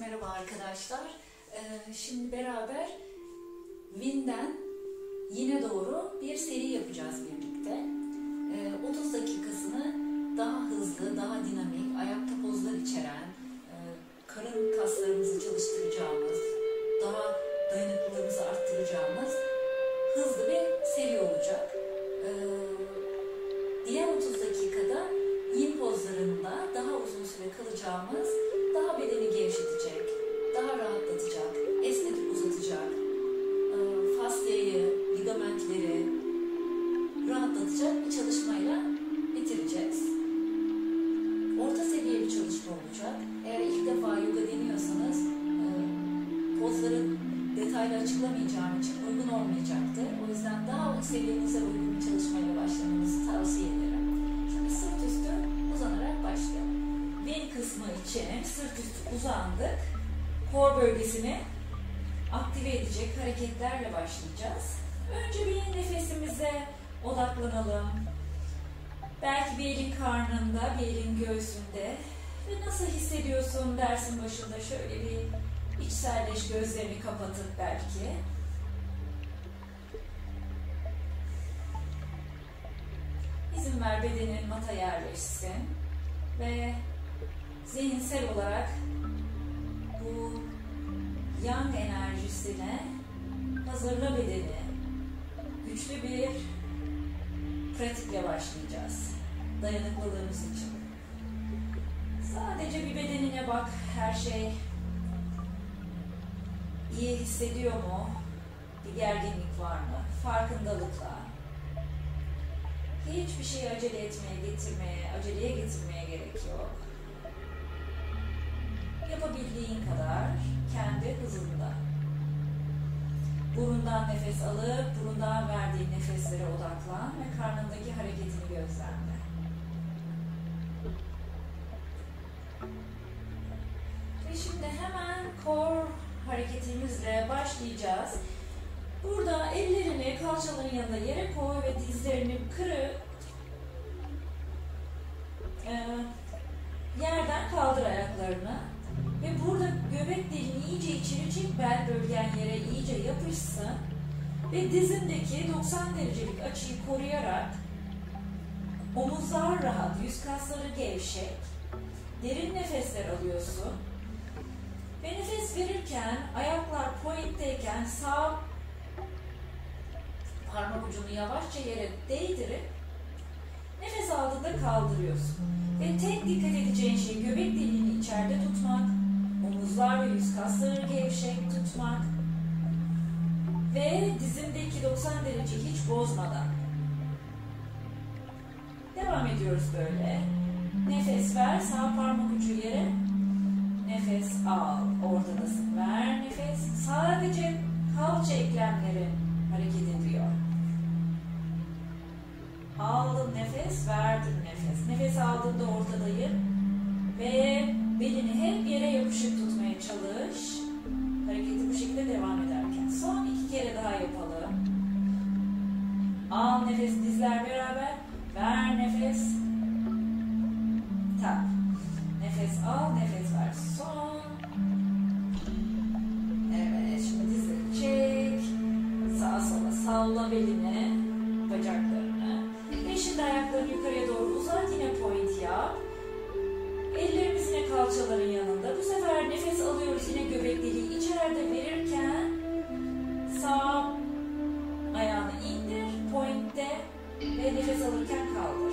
Merhaba arkadaşlar. Ee, şimdi beraber Win'den yine doğru bir seri yapacağız birlikte. Ee, 30 dakikasını daha hızlı, daha dinamik, ayakta pozlar içeren, e, karın kaslarımızı çalıştıracağımız, daha dayanıklılığımızı arttıracağımız hızlı bir seri olacak. Ee, diğer 30 dakikada yin pozlarında daha uzun süre kalacağımız, daha bedeni gevşetecek, daha rahatlatacak, esnetip uzatacak, e, fasyayı, ligamentleri rahatlatacak bir çalışmayla bitireceğiz. Orta seviye bir çalışma olacak. Eğer ilk defa yoga deniyorsanız e, pozları detaylı açıklamayacağım için uygun olmayacaktır. O yüzden daha seviyenize uygun bir çalışmayla başlamanızı tavsiye ederim. Şimdi sırt üstü uzanarak başlayalım. Bel kısmı için sırt üstü uzandık. Kor bölgesini aktive edecek hareketlerle başlayacağız. Önce bir nefesimize odaklanalım. Belki bir elin karnında, bir elin göğsünde. Ve nasıl hissediyorsun dersin başında şöyle bir içselleş gözlerini kapatıp belki. İzin ver bedenin mata yerleşsin ve zihinsel olarak bu yang enerjisine hazırla bedeni. Güçlü bir pratikle başlayacağız. Dayanıklılığımız için. Sadece bir bedenine bak. Her şey iyi hissediyor mu? Bir gerginlik var mı? Farkındalıkla. Hiçbir şeyi acele etmeye, getirmeye, aceleye getirmeye gerek yok. Yapabildiğin kadar kendi hızında. Burundan nefes alıp burundan verdiğin nefeslere odaklan ve karnındaki hareketini gözlemle. Ve şimdi hemen kor hareketimizle başlayacağız. Burada ellerini kalçaların yanında yere koy ve dizlerini kırıp e, yerden kaldır ayaklarını. Ve burada göbek deliğini iyice içeri çek, bel bölgen yere iyice yapışsın. Ve dizindeki 90 derecelik açıyı koruyarak omuzlar rahat, yüz kasları gevşek. Derin nefesler alıyorsun. Ve nefes verirken ayaklar pointteyken sağ parmak ucunu yavaşça yere değdirip nefes aldığında kaldırıyorsun. Ve tek dikkat edeceğin şey göbek deliğini içeride tutmak, omuzlar ve yüz kasları gevşek tutmak ve dizimdeki 90 derece hiç bozmadan. Devam ediyoruz böyle. Nefes ver, sağ parmak ucu yere. Nefes al, ortadasın. Ver nefes. Sadece kalça eklemleri hareket ediyor. Aldım nefes, verdim nefes. Nefes aldığında ortadayım ve belini hep yere yapışık tutmaya çalış. Hareketi bu şekilde devam ederken. Son iki kere daha yapalım. Al nefes dizler beraber. Ver nefes. Tak. Nefes al, nefes ver. Son. Evet, şimdi dizleri çek. Sağa sola salla belini, kalçaların yanında. Bu sefer nefes alıyoruz yine göbek deliği içeride verirken sağ ayağını indir pointte ve nefes alırken kaldır.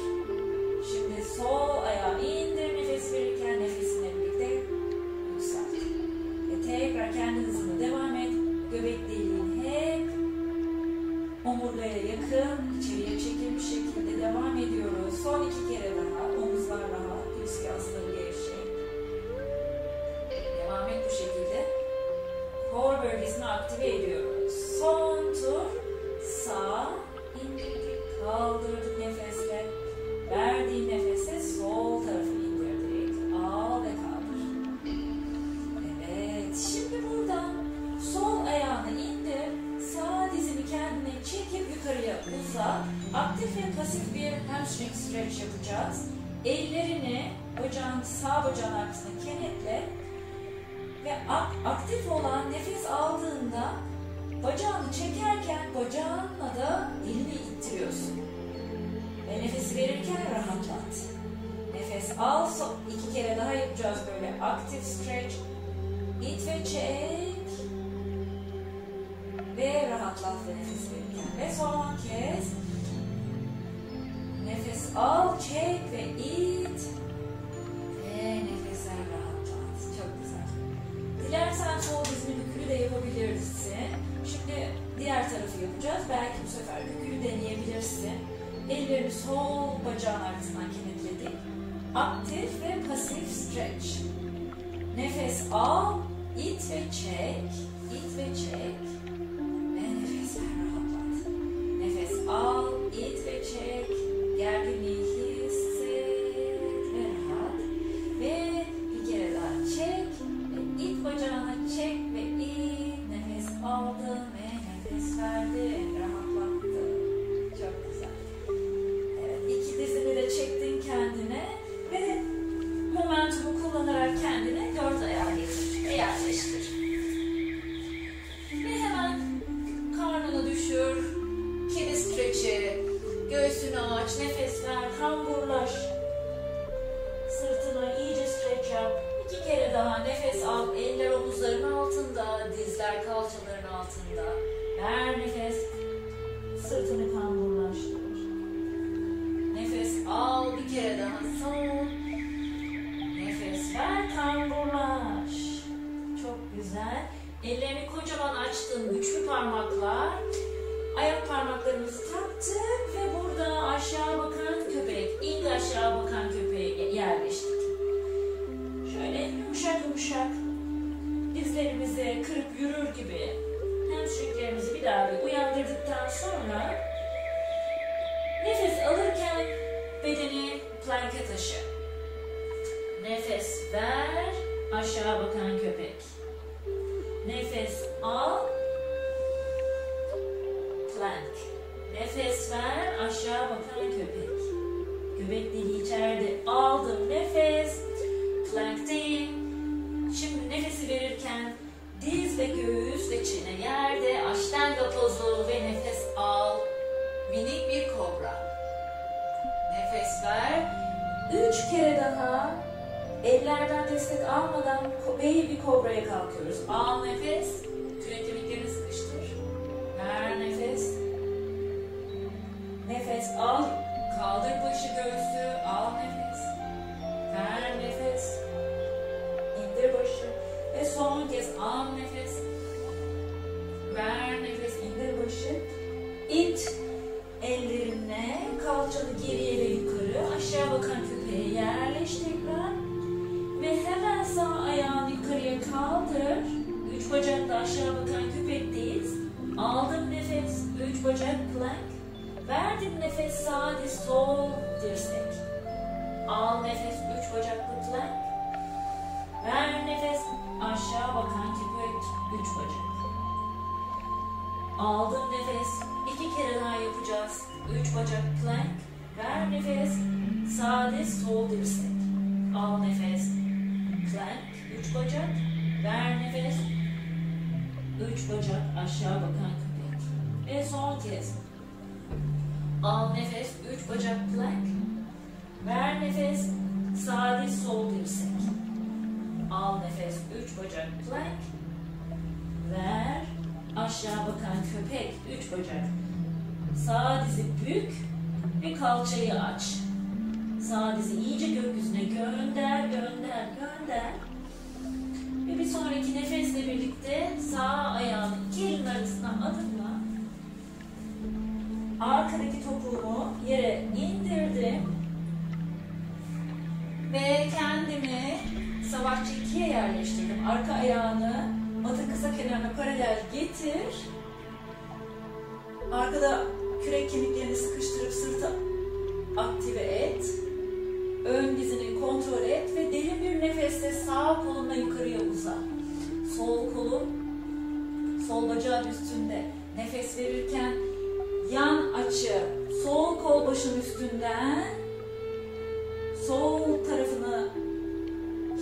Stretch. Nefes al, it ve çek, it ve çek. Ve nefesler rahatlat. Nefes al, it ve çek. Gerginliği Bir kobra. Nefes ver. Üç kere daha ellerden destek almadan bir kobraya kalkıyoruz. Al nefes. Kürek kemiklerini sıkıştır. Ver nefes. Nefes al. Kaldır başı göğsü. Al nefes. Ver nefes. İndir başı. Ve son kez al nefes. Ver nefes. indir başı. İt ellerinle kalçanı geriye ve yukarı aşağı bakan köpeğe yerleş tekrar. Ve hemen sağ ayağını yukarıya kaldır. Üç bacakla aşağı bakan köpekteyiz. Aldım nefes. Üç bacak plank. Verdim nefes sağ diz sol dirsek. Al nefes üç bacaklı plank. Ver nefes aşağı bakan köpek üç bacak. Aldım nefes. iki kere daha yapacağız. Üç bacak plank. Ver nefes. Sağ diz sol dirsek. Al nefes. Plank. Üç bacak. Ver nefes. Üç bacak aşağı bakan köpek. Ve son kez. Al nefes. Üç bacak plank. Ver nefes. Sağ diz sol dirsek. Al nefes. Üç bacak plank. Ver. Aşağı bakan köpek. Üç bacak. Sağ dizi bük ve kalçayı aç. Sağ dizi iyice gökyüzüne gönder, gönder, gönder. Ve bir sonraki nefesle birlikte sağ ayağını iki elin arasına adımla. Arkadaki topuğumu yere indirdim. Ve kendimi savaşçı ikiye yerleştirdim. Arka ayağını paralel getir. Arkada kürek kemiklerini sıkıştırıp sırtı aktive et. Ön dizini kontrol et ve derin bir nefeste sağ kolunla yukarıya uza. Sol kolun sol bacağın üstünde. Nefes verirken yan açı sol kol başın üstünden sol tarafını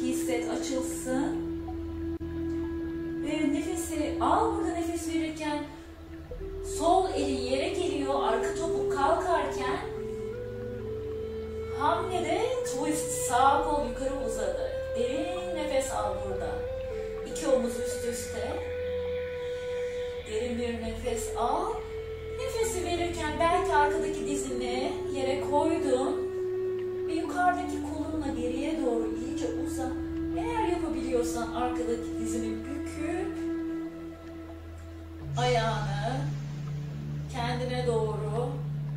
hisset açılsın. Al burada nefes verirken. Sol elin yere geliyor. Arka topuk kalkarken hamlede twist sağ kol yukarı uzadı. Derin nefes al burada. İki omuz üst üste. Derin bir nefes al. Nefesi verirken belki arkadaki dizini yere koydun ve yukarıdaki kolunla geriye doğru iyice uza. Eğer yapabiliyorsan arkadaki dizini büküp ayağını kendine doğru,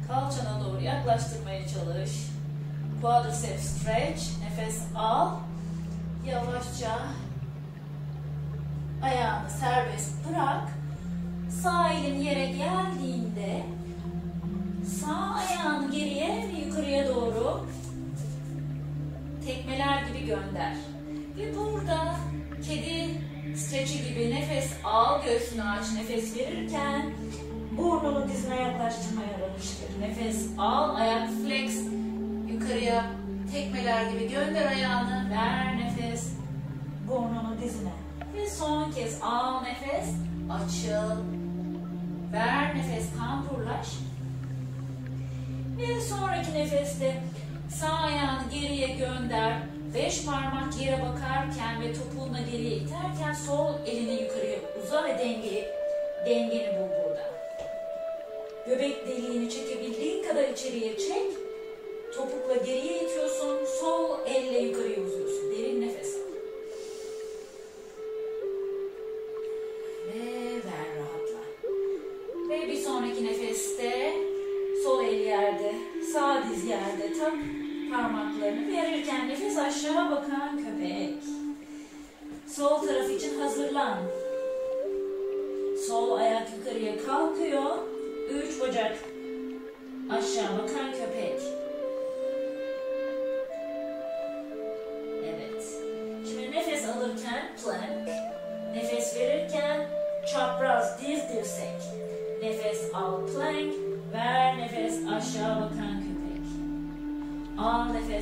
kalçana doğru yaklaştırmaya çalış. Quadriceps stretch, nefes al. Yavaşça ayağını serbest bırak. Sağ elin yere geldiğinde sağ ayağını geriye ve yukarıya doğru tekmeler gibi gönder. Ve burada kedi streçi gibi nefes al, göğsünü aç, nefes verirken burnunu dizine yaklaştırmaya alıştır. Nefes al, ayak flex, yukarıya tekmeler gibi gönder ayağını, ver nefes, burnunu dizine. Ve son kez al nefes, açıl, ver nefes, kamburlaş. Ve sonraki nefeste sağ ayağını geriye gönder, beş parmak yere bakarken ve topuğunla geriye iterken sol elini yukarıya uza ve dengeyi, dengeni bul burada. Göbek deliğini çekebildiğin kadar içeriye çek. Topukla geriye itiyorsun. Sol elle yukarıya uzuyorsun.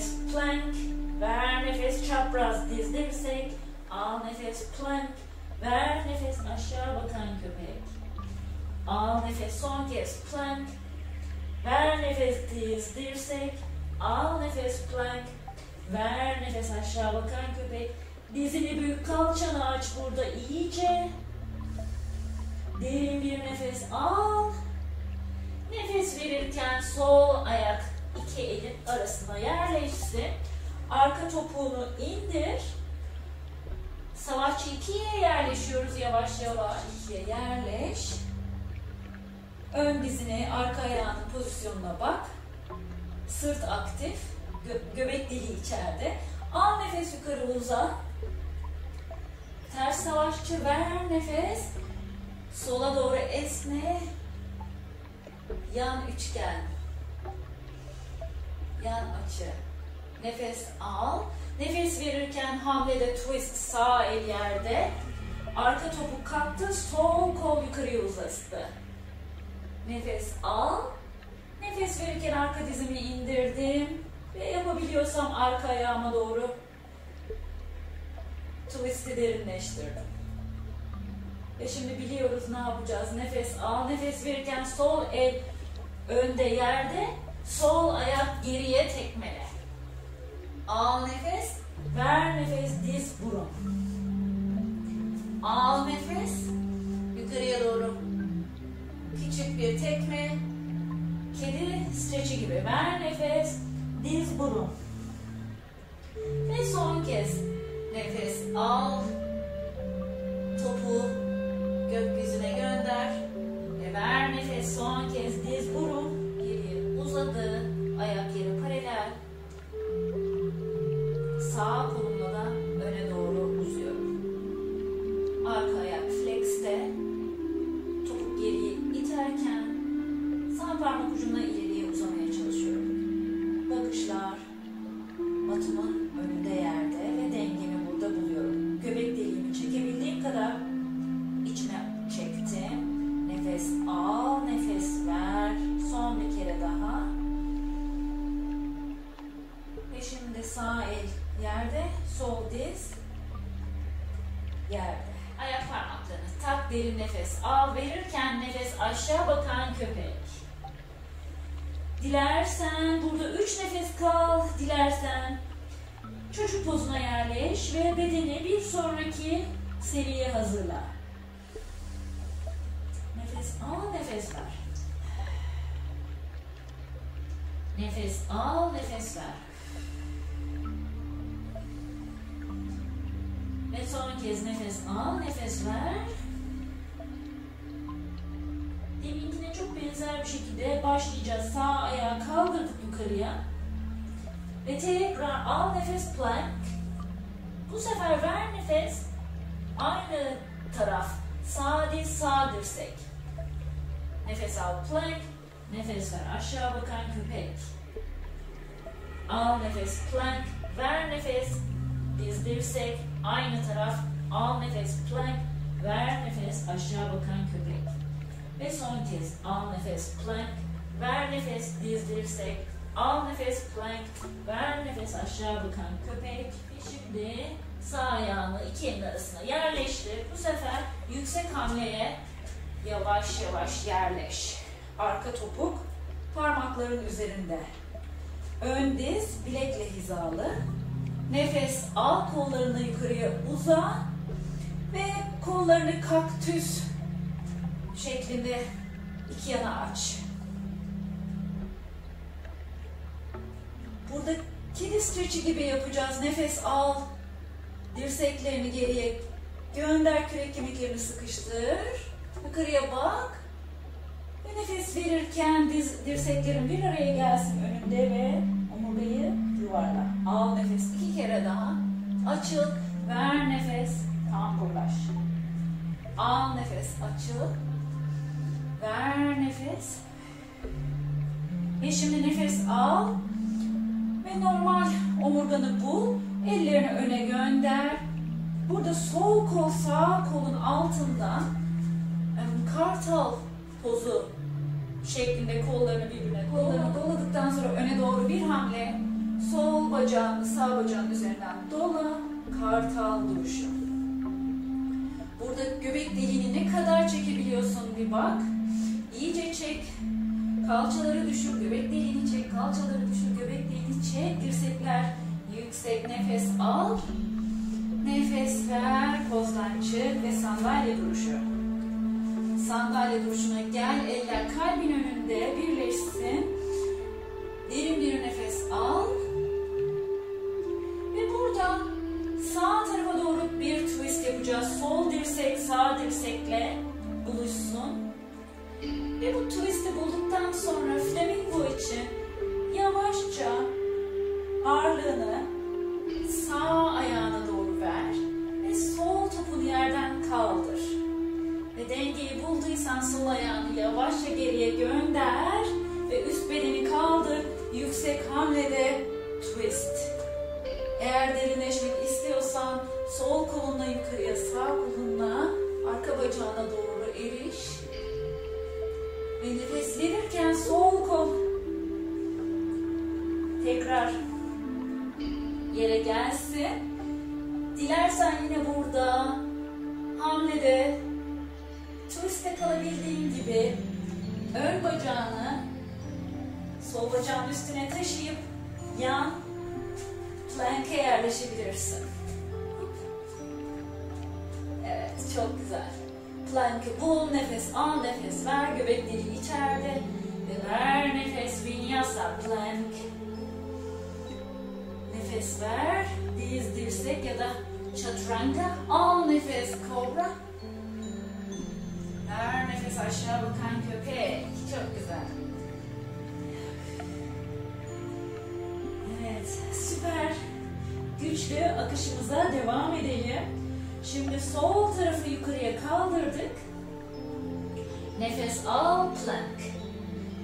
Nefes plank. Ver nefes çapraz diz dirsek. Al nefes plank. Ver nefes aşağı bakan köpek. Al nefes son kez plank. Ver nefes diz dirsek. Al nefes plank. Ver nefes aşağı bakan köpek. Dizini büyük kalçanı aç burada iyice. Derin bir nefes al. Nefes verirken sol ayak iki elin arasına yerleşsin. Arka topuğunu indir. Savaşçı ikiye yerleşiyoruz yavaş yavaş. ikiye yerleş. Ön dizine, arka ayağının pozisyonuna bak. Sırt aktif. Gö- göbek deliği içeride. Al nefes yukarı uza. Ters savaşçı ver nefes. Sola doğru esne. Yan üçgen. Yan açı. Nefes al. Nefes verirken hamlede twist sağ el yerde. Arka topuk kalktı. Sol kol yukarıya uzastı. Nefes al. Nefes verirken arka dizimi indirdim. Ve yapabiliyorsam arka ayağıma doğru twist'i derinleştirdim. Ve şimdi biliyoruz ne yapacağız. Nefes al. Nefes verirken sol el önde yerde. Sol ayak geriye tekmele. Al nefes. Ver nefes. Diz burun. Al nefes. Yukarıya doğru. Küçük bir tekme. Kedi streçi gibi. Ver nefes. Diz burun. Ve son kez nefes al. Topu gökyüzüne gönder. Ve ver nefes son kez diz burun. Uzadı. Ayak yere paralel. Sağ kolumla da öne doğru uzuyorum. Arka ayak flexte. Topuk geriye iterken sağ parmak ucumla ileriye uzamaya çalışıyorum. Bakışlar matımın derin nefes al. Verirken nefes aşağı bakan köpek. Dilersen burada üç nefes kal. Dilersen çocuk pozuna yerleş ve bedeni bir sonraki seriye hazırla. Nefes al, nefes ver. Nefes al, nefes ver. Ve son kez nefes al, nefes ver. Deminkine çok benzer bir şekilde başlayacağız. Sağ ayağı kaldırdık yukarıya. Ve tekrar al nefes plank. Bu sefer ver nefes. Aynı taraf. Sağ diz, sağ dirsek. Nefes al plank. Nefes ver aşağı bakan köpek. Al nefes plank. Ver nefes. Diz dirsek. Aynı taraf. Al nefes plank. Ver nefes aşağı bakan köpek. Ve son kez al nefes plank. Ver nefes diz dirsek. Al nefes plank. Ver nefes aşağı bakan köpek. Ve şimdi sağ ayağını iki elin arasına yerleştir. Bu sefer yüksek hamleye yavaş yavaş yerleş. Arka topuk parmakların üzerinde. Ön diz bilekle hizalı. Nefes al kollarını yukarıya uza ve kollarını kaktüs şeklinde iki yana aç. Burada kedi streçi gibi yapacağız. Nefes al. Dirseklerini geriye gönder. Kürek kemiklerini sıkıştır. Yukarıya bak. Ve nefes verirken diz, dirseklerin bir araya gelsin önünde ve omurgayı yuvarla. Al nefes iki kere daha. Açıl. Ver nefes. Kamburlaş. Al nefes. Açıl. Ver nefes. Ve şimdi nefes al. Ve normal omurganı bul. Ellerini öne gönder. Burada sol kol sağ kolun altından kartal pozu şeklinde kollarını birbirine kollarını doladıktan sonra öne doğru bir hamle sol bacağını sağ bacağın üzerinden dola kartal duruşu. Burada göbek deliğini ne kadar çekebiliyorsun bir bak. İyice çek. Kalçaları düşür, göbek deliğini çek, kalçaları düşür, göbek deliğini çek. Dirsekler yüksek nefes al. Nefes ver, pozdan çık ve sandalye duruşu. Sandalye duruşuna gel, eller kalbin önünde birleşsin. Derin bir nefes al. Ve burada sağ tarafa doğru bir twist yapacağız. Sol dirsek sağ dirsekle buluşsun. Ve bu twist'i bulduktan sonra flamingo için yavaşça ağırlığını sağ ayağına doğru ver ve sol topunu yerden kaldır. Ve dengeyi bulduysan sol ayağını yavaşça geriye gönder ve üst bedeni kaldır. Yüksek hamlede twist. Eğer derinleşmek istiyorsan sol kolunla yukarıya, sağ kolunla arka bacağına doğru eriş. Ve nefes verirken sol kol tekrar yere gelsin. Dilersen yine burada hamlede twist'te kalabildiğin gibi ön bacağını sol bacağın üstüne taşıyıp yan plank'e yerleşebilirsin. Evet, çok güzel. Plank'ı bul, nefes al, nefes ver, göbek deliği içeride ve ver nefes vinyasa plank. Nefes ver, diz dirsek ya da chaturanga. Al nefes kobra. Ver nefes aşağı bakan köpek. Çok güzel. Evet, süper. Güçlü akışımıza devam edelim. Şimdi sol tarafı yukarıya kaldırdık. Nefes al, plank.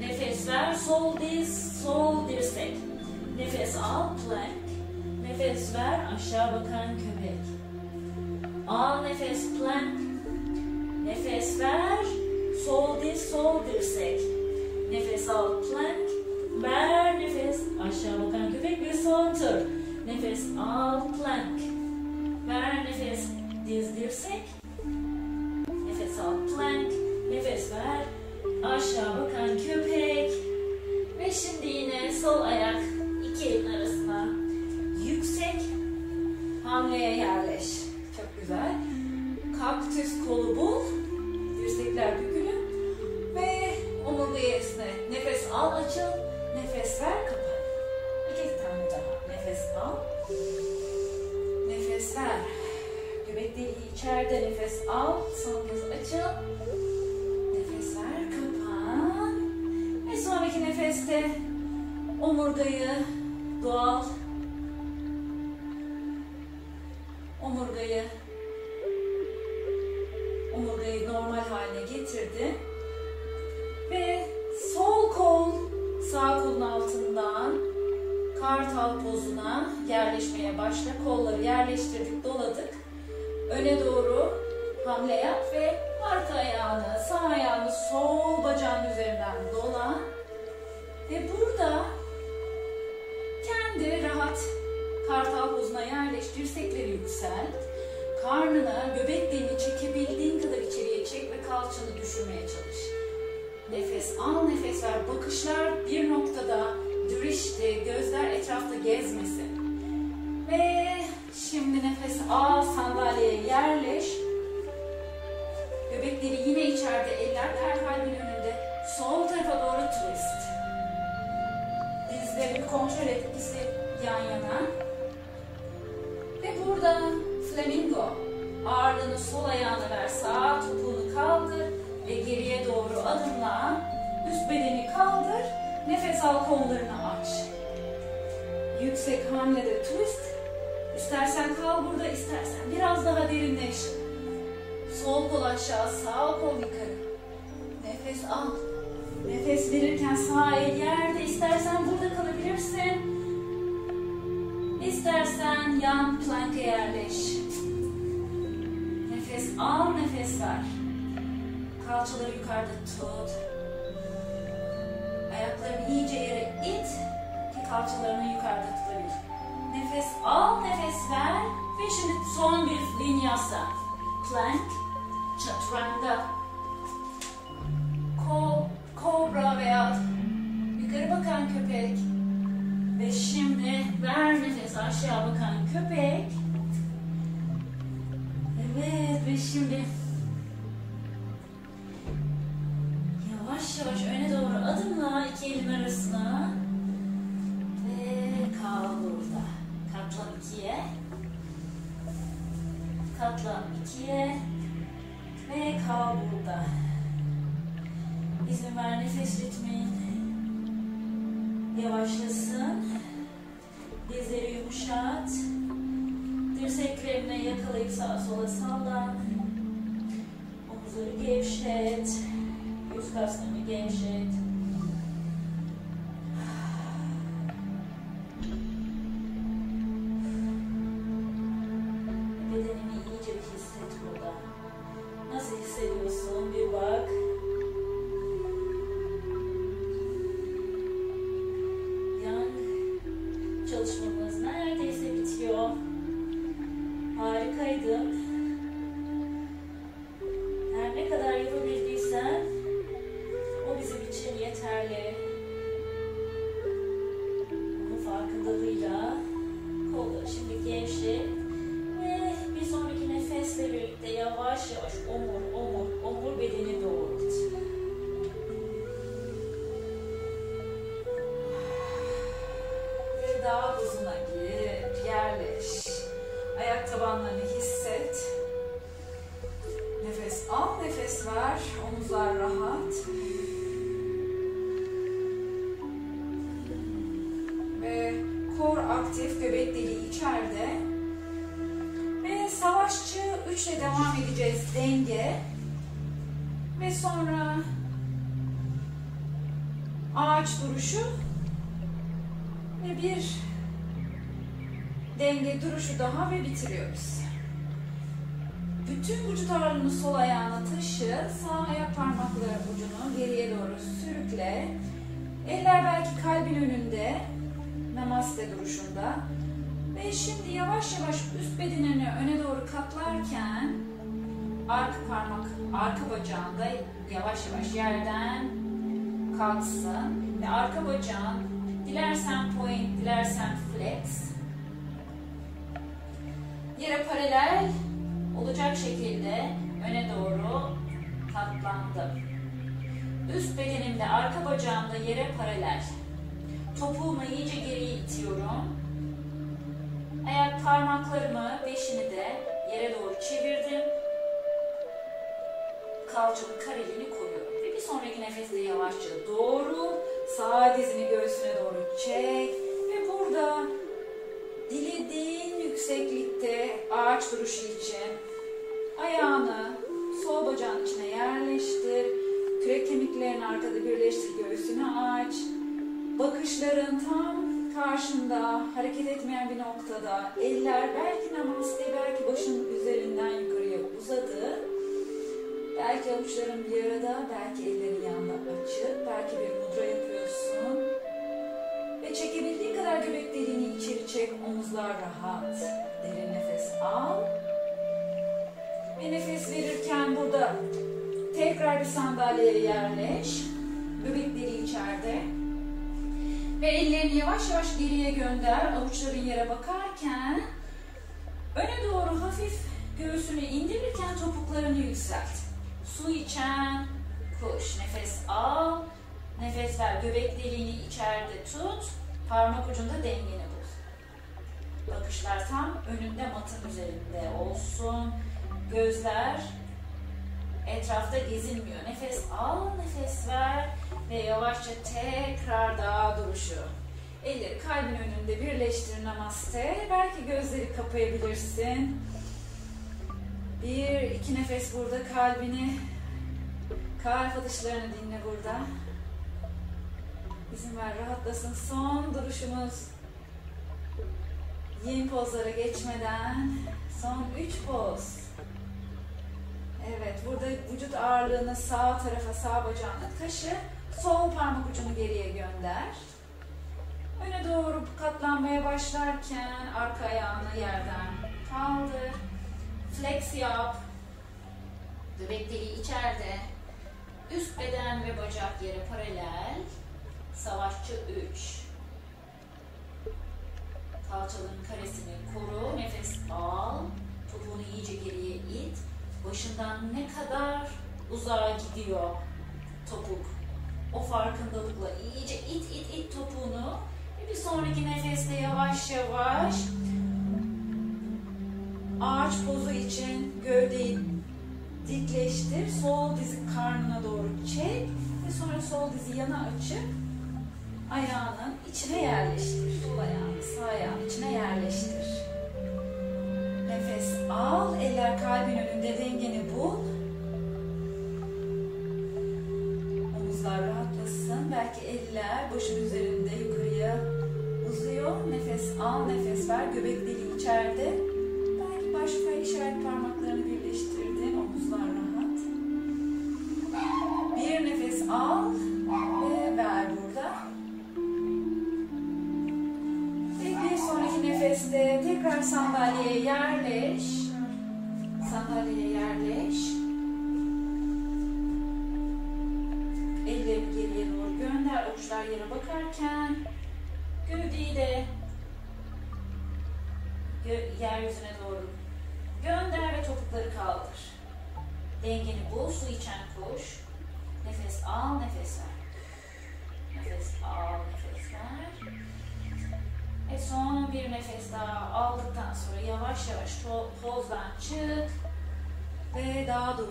Nefes ver, sol diz, sol dirsek. Nefes al, plank. Nefes ver, aşağı bakan köpek. Al nefes, plank. Nefes ver, sol diz, sol dirsek. Nefes al, plank. Ver nefes, aşağı bakan köpek bir son tur. Nefes al, plank. Ver nefes, Diz dirsek. Nefes al plank. Nefes ver. Aşağı bakan köpek. Ve şimdi yine sol ayak iki elin arasına yüksek hamleye yerleş. Çok güzel. Kaktüs kolu bul. Dirsekler bükülü. Ve omurgayı esne. Nefes al açıl. Nefes ver kapat. İki tane daha. Nefes al. Nefes ver. Göbek deliği içeride nefes al. Son kez açıl. Nefes ver kapan. Ve sonraki nefeste omurgayı doğal omurgayı omurgayı normal haline getirdi. Ve sol kol sağ kolun altından kartal pozuna yerleşmeye başla. Kolları yerleştirdik, doladık. Öne doğru hamle yap ve arka ayağını, sağ ayağını sol bacağın üzerinden dola. Ve burada kendi rahat kartal pozuna yerleş, dirsekleri yükselt. Karnına, göbek deliğini çekebildiğin kadar içeriye çek ve kalçanı düşürmeye çalış. Nefes al, nefes ver. Bakışlar bir noktada dürişti, gözler etrafta gezmesin. Ve şimdi nefes al, sandalyeye yerleş. Göbekleri yine içeride, eller kalbin önünde. Sol tarafa doğru twist. Dizlerini kontrol et, ikisi yan yana. Ve burada flamingo. Ağırlığını sol ayağına ver, sağ topuğunu kaldır ve geriye doğru adımla. Üst bedeni kaldır, nefes al kollarını aç. Yüksek hamlede twist. İstersen kal burada, istersen biraz daha derinleş. Sol kol aşağı, sağ kol yukarı. Nefes al. Nefes verirken sağ el yerde, istersen burada kalabilirsin. İstersen yan planka yerleş. Nefes al, nefes ver. Kalçaları yukarıda tut. Ayaklarını iyice yere it ki kalçalarını yukarıda tutabil. Nefes al, nefes ver ve şimdi son bir vinyasa. Plank, chaturanga, ko, kobra veya yukarı bakan köpek. Ve şimdi ver nefes aşağı bakan köpek. Evet ve şimdi yavaş yavaş öne doğru adımla iki elin kal burada. İzin ver nefes ritmin yavaşlasın. Dizleri yumuşat. Dirseklerine yakalayıp sağa sola sallan. Omuzları gevşet. Yüz kaslarını gevşet. Bitiriyoruz. Bütün vücut ağırlığını sol ayağına taşı, sağ ayak parmakları ucunu geriye doğru sürükle. Eller belki kalbin önünde, namaste duruşunda. Ve şimdi yavaş yavaş üst bedenini öne doğru katlarken arka parmak, arka bacağında yavaş yavaş yerden kalksın. Ve arka bacağın dilersen point, dilersen flex. Yere paralel olacak şekilde öne doğru katlandım. Üst bedenimde, arka bacağımda yere paralel. Topuğumu iyice geriye itiyorum. Ayak parmaklarımı, beşini de yere doğru çevirdim. Kalçamın kareliğini koyuyorum. Ve bir sonraki nefeste yavaşça doğru, sağ dizini göğsüne doğru çek. Ve burada dilediğin yükseklikte ağaç duruşu için ayağını sol bacağın içine yerleştir. Kürek kemiklerini arkada birleştir, göğsünü aç. Bakışların tam karşında, hareket etmeyen bir noktada. Eller belki namaste, belki başın üzerinden yukarıya uzadı. Belki avuçların bir arada, belki ellerin yanında açık, belki bir mudra yapıyorsun. Ve çekebildiğin kadar göbek deliğini içeri çek, omuzlar rahat. Derin nefes al. Ve nefes verirken burada tekrar bir sandalyeye yerleş. Göbek deliği içeride. Ve ellerini yavaş yavaş geriye gönder. Avuçların yere bakarken öne doğru hafif göğsünü indirirken topuklarını yükselt. Su içen kuş. Nefes al. Nefes ver. Göbek deliğini içeride tut. Parmak ucunda dengeni bul. Bakışlar tam önünde matın üzerinde olsun. Gözler etrafta gezinmiyor. Nefes al, nefes ver ve yavaşça tekrar dağ duruşu. Elleri kalbin önünde birleştir namaste. Belki gözleri kapayabilirsin. Bir, iki nefes burada kalbini, kalp atışlarını dinle burada. İzin ver rahatlasın. Son duruşumuz. Yin pozlara geçmeden son üç poz. Evet, burada vücut ağırlığını sağ tarafa, sağ bacağına taşı. Sol parmak ucunu geriye gönder. Öne doğru katlanmaya başlarken arka ayağını yerden kaldır. Flex yap. Göbek deliği içeride. Üst beden ve bacak yere paralel. Savaşçı 3. Kalçaların karesini koru. Nefes al. Topuğunu iyice geriye it. Başından ne kadar uzağa gidiyor topuk. O farkındalıkla iyice it it it topuğunu. Ve bir sonraki nefeste yavaş yavaş ağaç pozu için gövdeyi dikleştir. Sol dizi karnına doğru çek ve sonra sol dizi yana açıp ayağının içine yerleştir. Sol ayağını sağ ayağın içine yerleştir. Nefes al, eller kalbin önünde dengeni bul. Omuzlar rahatlasın. Belki eller başın üzerinde yukarıya uzuyor. Nefes al, nefes ver. Göbek deliği içeride. Belki baş işaret parmaklarını birleştirdin. Omuzlar rahat. Bir nefes al sandalyeye yerleş.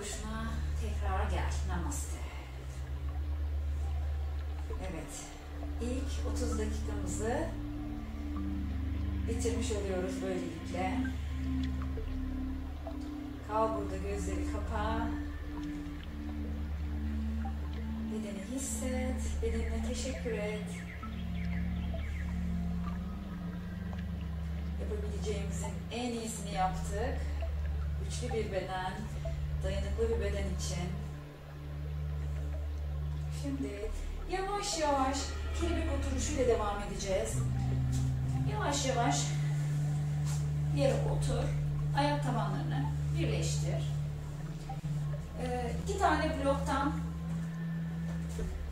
Duruşuna tekrar gel. Namaste. Evet. İlk 30 dakikamızı bitirmiş oluyoruz böylelikle. Kal burada gözleri kapa. Bedeni hisset. Bedenine teşekkür et. Yapabileceğimizin en iyisini yaptık. Güçlü bir beden, dayanıklı bir beden için. Şimdi yavaş yavaş kelebek oturuşuyla devam edeceğiz. Yavaş yavaş Yere otur. Ayak tabanlarını birleştir. Ee, iki tane bloktan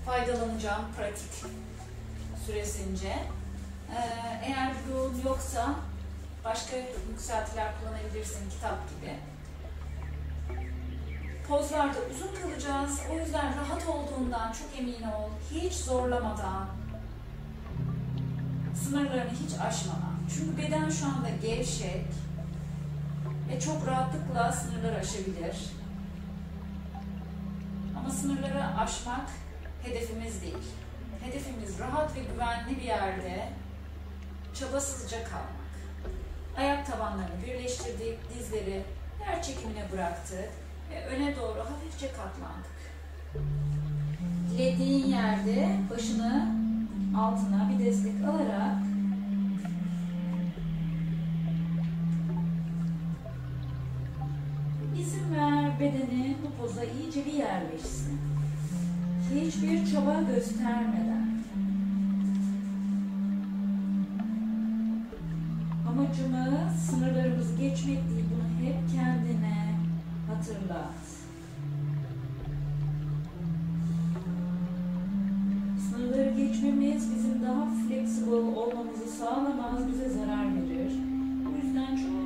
faydalanacağım pratik süresince. Ee, eğer bloğun yoksa başka yükseltiler kullanabilirsin kitap gibi. Pozlarda uzun kalacağız. O yüzden rahat olduğundan çok emin ol. Hiç zorlamadan, sınırlarını hiç aşmadan. Çünkü beden şu anda gevşek ve çok rahatlıkla sınırları aşabilir. Ama sınırları aşmak hedefimiz değil. Hedefimiz rahat ve güvenli bir yerde çabasızca kalmak. Ayak tabanlarını birleştirdik, dizleri yer çekimine bıraktık ve öne doğru hafifçe katlandık. Dilediğin yerde başını altına bir destek alarak izin ver bedeni bu poza iyice bir yerleşsin. Hiçbir çaba göstermeden. Amacımız sınırlarımızı geçmek değil, bunu hep kendine hatırlat. Sınırları geçmemiz bizim daha flexible olmamızı sağlamaz, bize zarar verir. O yüzden çok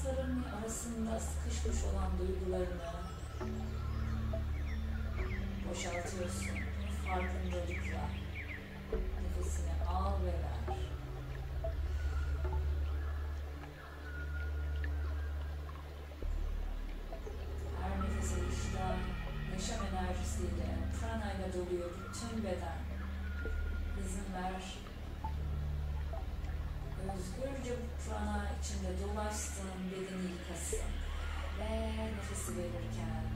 kasların arasında sıkışmış olan duygularını boşaltıyorsun. Farkındalıkla nefesini al ve ver. Her nefes alışta yaşam enerjisiyle, pranayla doluyor bütün beden. İzin ver. Özgürce bu prana içinde dolaşsın, bedeni yıkasın. Ve nefesi verirken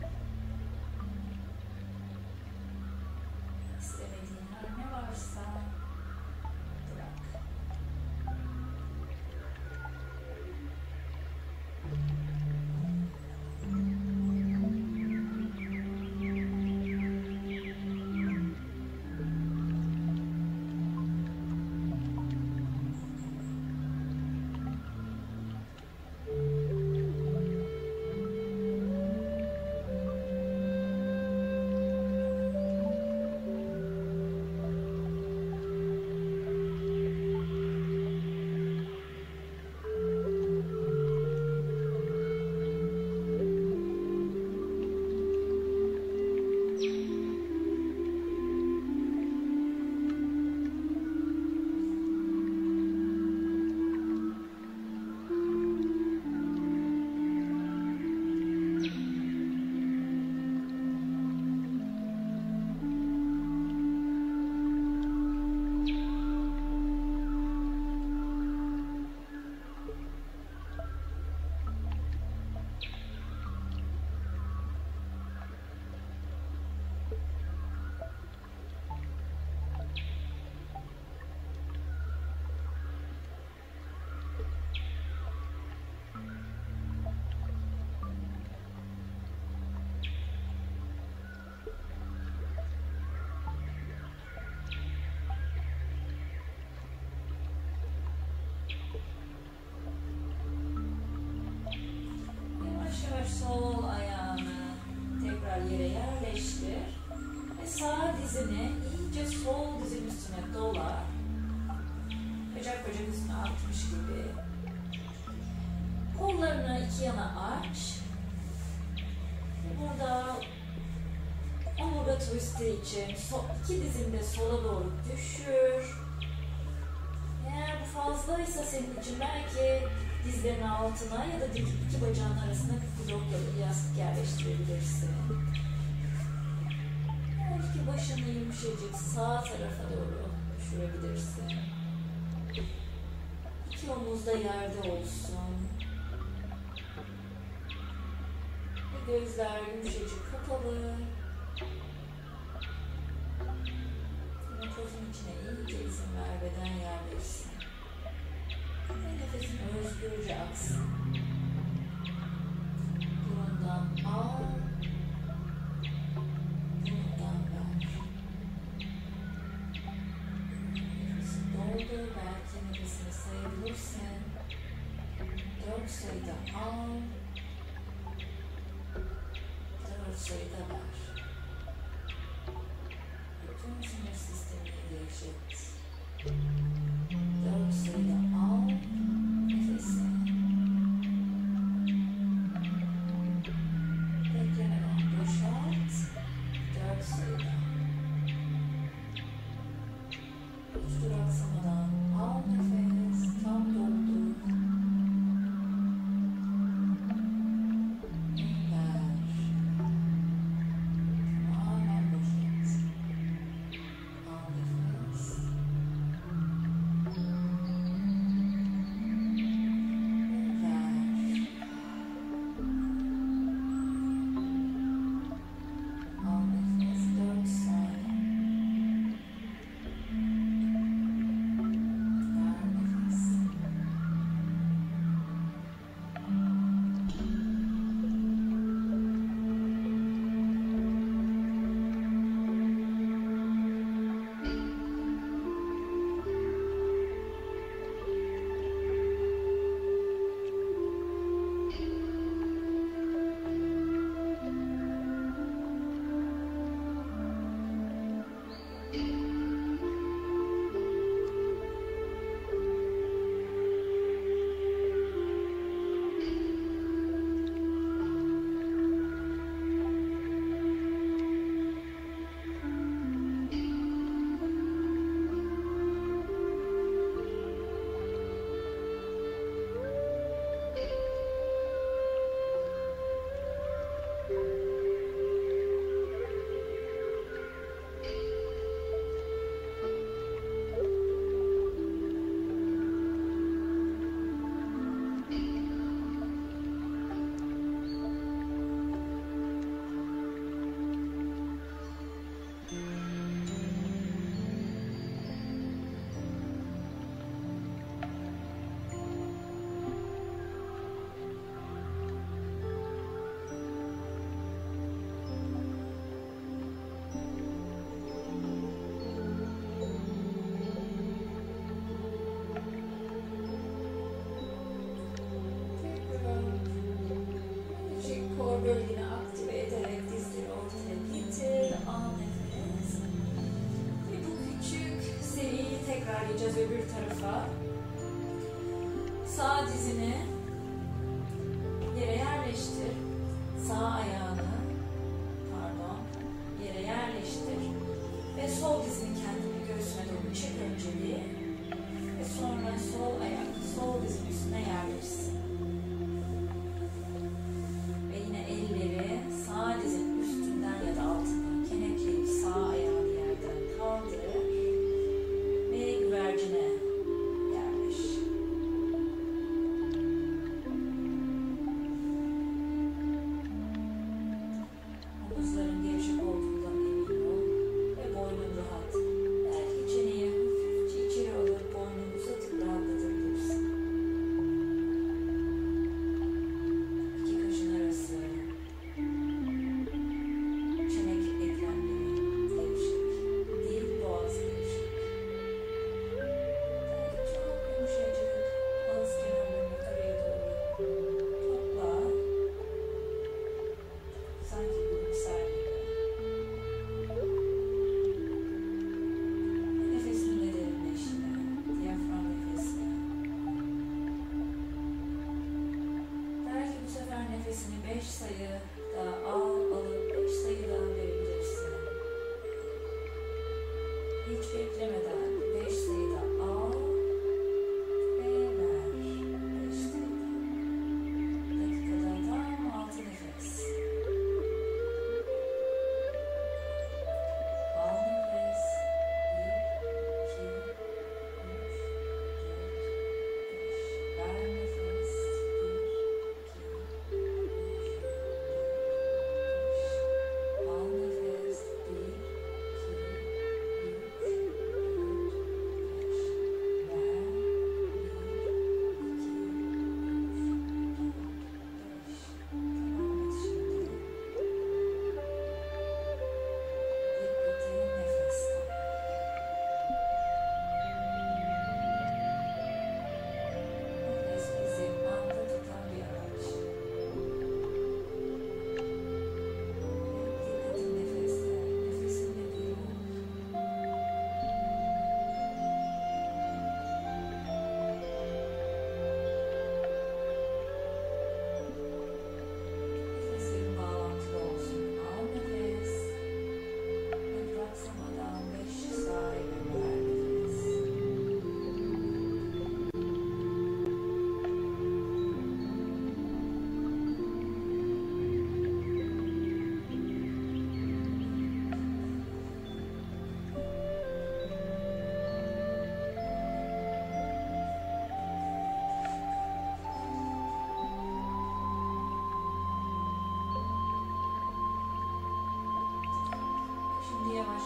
Yavaş yavaş sol ayağını tekrar yere yerleştir. Ve sağ dizini iyice sol dizin üstüne dolar. Bacak bacak üstüne atmış gibi. Kollarını iki yana aç. Ve burada omurga twisti için iki dizini de sola doğru düşür. Fazlaysa senin için belki dizlerin altına ya da iki bacağın arasına bir blok yastık yerleştirebilirsin. Belki başını yumuşacık sağ tarafa doğru düşürebilirsin. İki omuz da yerde olsun. Ve gözler yumuşacık kapalı. Yine pozun içine iyice izin ver beden yerleşsin. Ve nefesin özgürce aksın. Burundan al. Burundan ver. Nefesi doldur. Belki nefesini sayabilirsin. Dört sayıda al. Dört sayıda ver. Bütün sinir sistemini gevşet. Dört sayıda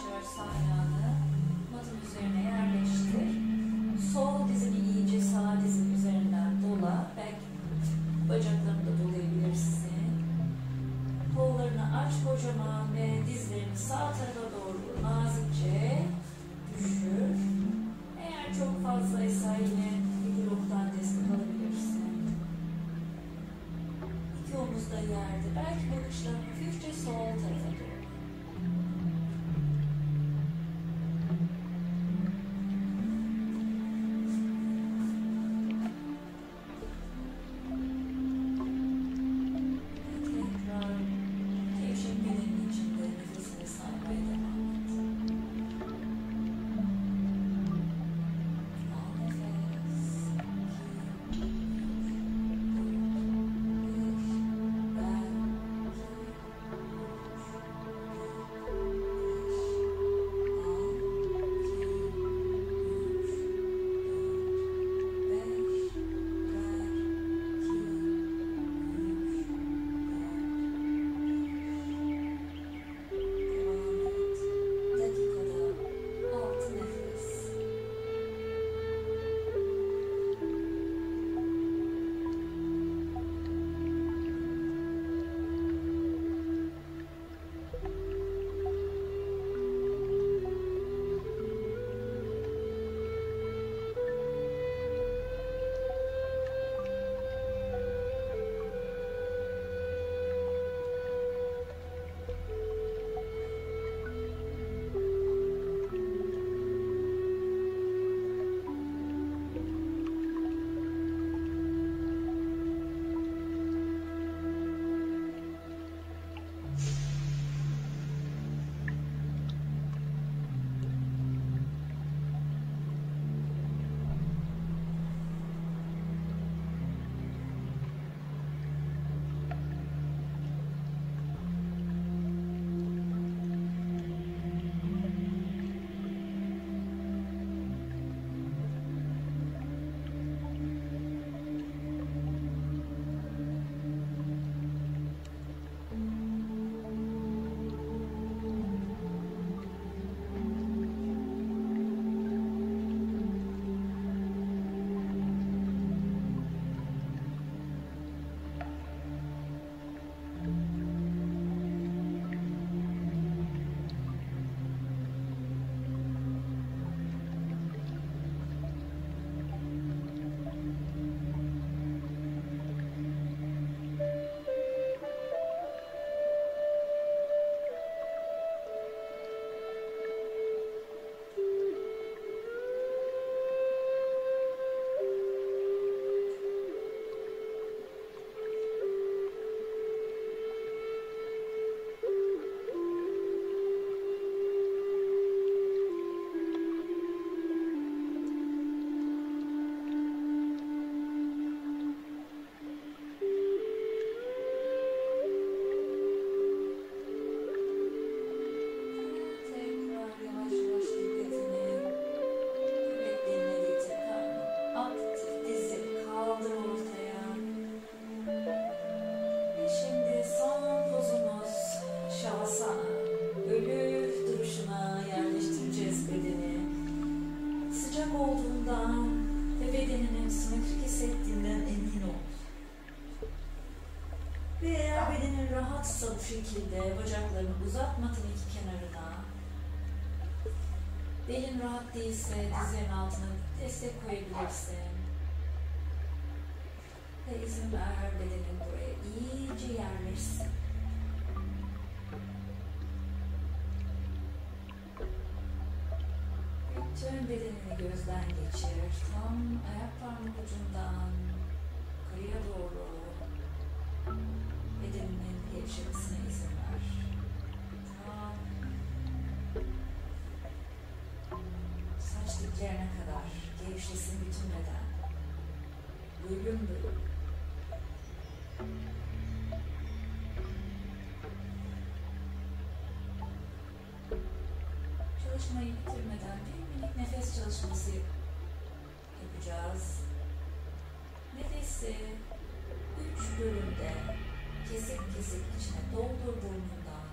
Şimdi yavaş yavaş destek koyabilirsin. Ve izin ver bedenin buraya iyice yerleşsin. Bütün bedenini gözden geçir. Tam ayak parmak ucundan yukarıya doğru bedeninin gevşemesine izin ver. Tam saç diplerine kadar gevşesin bütün beden. Bölüm bölüm. Çalışmayı bitirmeden bir minik nefes çalışması yapacağız. Nefesi üç bölümde kesik kesik içine doldur burnundan.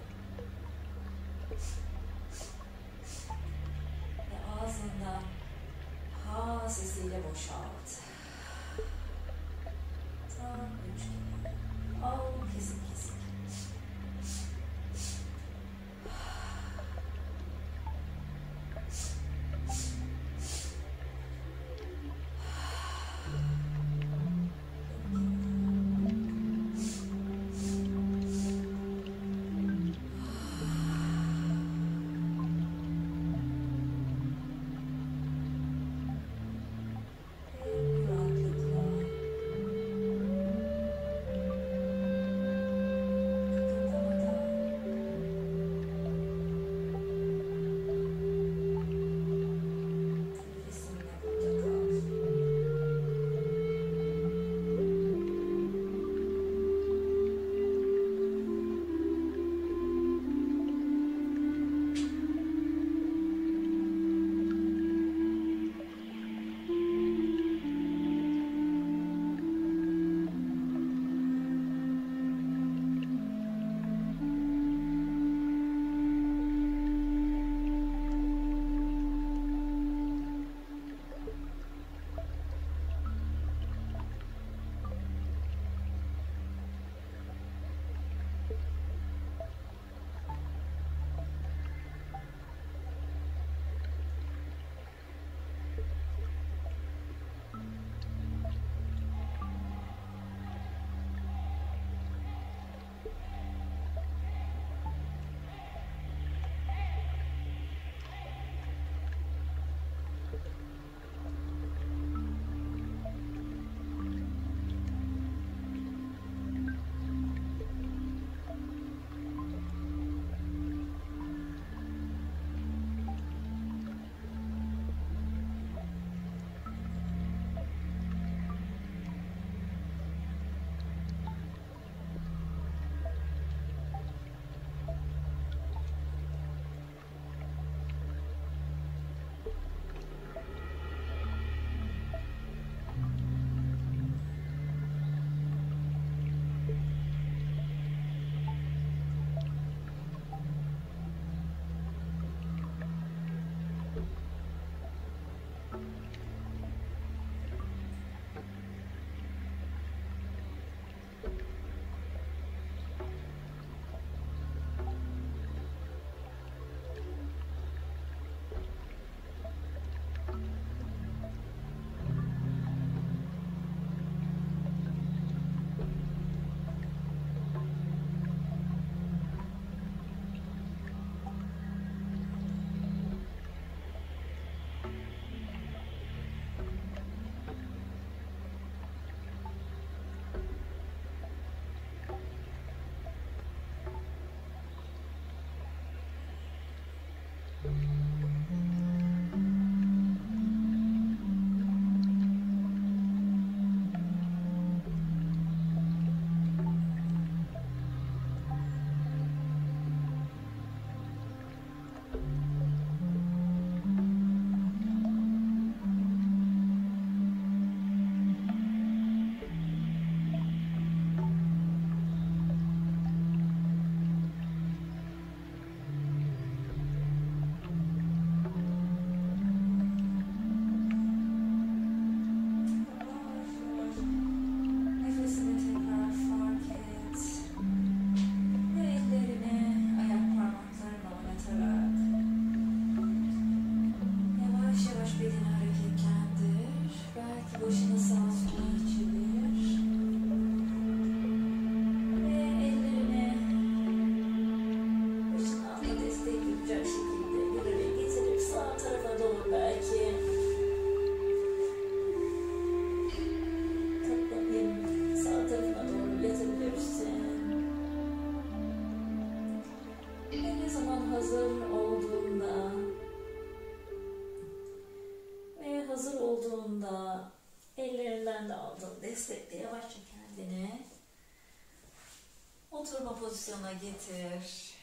Pozisyona getir.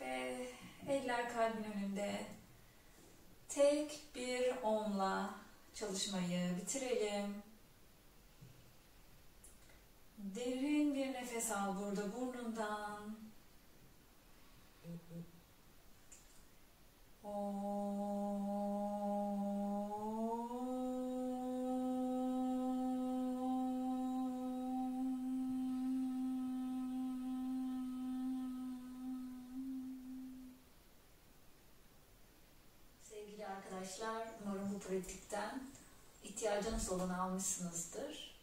Ve eller kalbin önünde tek bir omla çalışmayı bitirelim. Derin bir nefes al burada burnundan. Olanı almışsınızdır.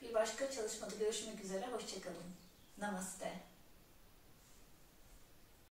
Bir başka çalışmada görüşmek üzere, hoşçakalın. Namaste.